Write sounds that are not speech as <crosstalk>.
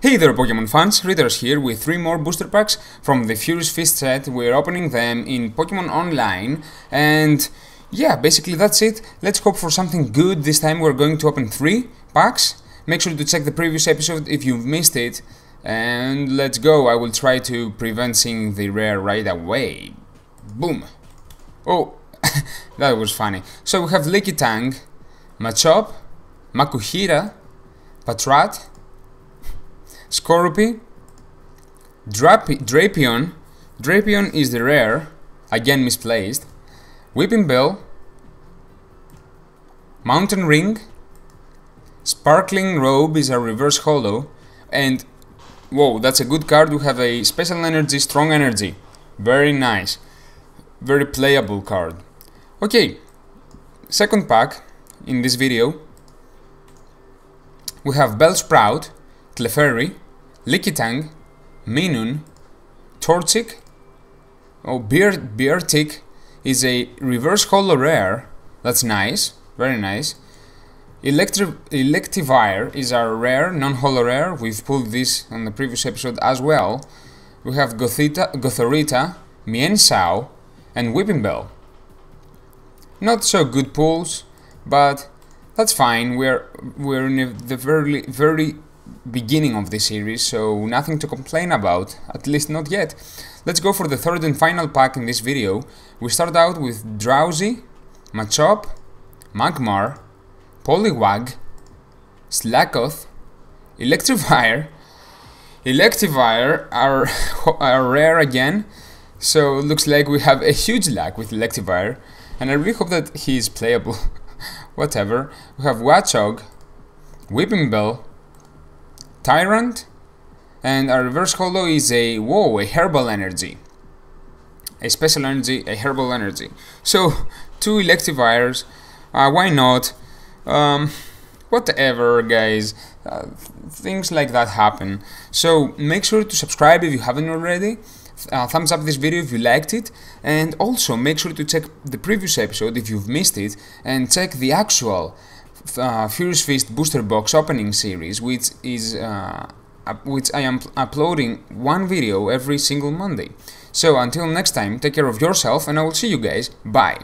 Hey there Pokemon fans, Ritoras here with 3 more booster packs from the Furious Fist set. We're opening them in Pokemon Online and yeah, basically that's it. Let's hope for something good. This time we're going to open 3 packs. Make sure to check the previous episode if you've missed it. And let's go, I will try to prevent seeing the rare right away. Boom. Oh, <laughs> that was funny. So we have Lickitung, Machop, Makuhita, Patrat, Skorupi, Drapi Drapion, Drapion is the rare, again misplaced, Whipping Weepinbell, Mountain Ring, Sparkling Robe is a reverse holo, and whoa, that's a good card. We have a special energy, strong energy. Very nice. Very playable card. Okay, second pack in this video. We have Bellsprout, Clefairy, Lickitung, Minun, Torchic, oh, Beer, Beartic is a reverse holo rare, that's nice, very nice. Electri Electivire is our rare, non-holo rare, we've pulled this on the previous episode as well. We have Gothita, Gothorita, Mienshao, and Weepinbell. Not so good pulls, but that's fine. We're we're in the very very beginning of the series, so nothing to complain about, at least not yet. Let's go for the third and final pack in this video. We start out with Drowzee, Machop, Magmar, Poliwag, Slakoth, Electivire. Electivire are, <laughs> are rare again, so looks like we have a huge lack with Electivire, and I really hope that he is playable. <laughs> Whatever. We have Watchog, Weepinbell, Tyrunt, and our reverse holo is a whoa, a herbal energy. A special energy, a herbal energy. So, two Electivires, uh, why not? Um, whatever, guys. Uh, things like that happen. So, make sure to subscribe if you haven't already. Uh, thumbs up this video if you liked it and also make sure to check the previous episode if you've missed it and check the actual uh, Furious Fist booster box opening series, which is uh, which I am uploading one video every single Monday. So until next time, take care of yourself, and I will see you guys. Bye.